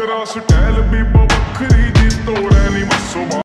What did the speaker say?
ਵੱਖਰਾ ਸਟਾਈਲ ਵੀ ਵੱਖਰੀ ਜੀ ਤੋੜੈ ਨਹੀਂ ਮਸੋ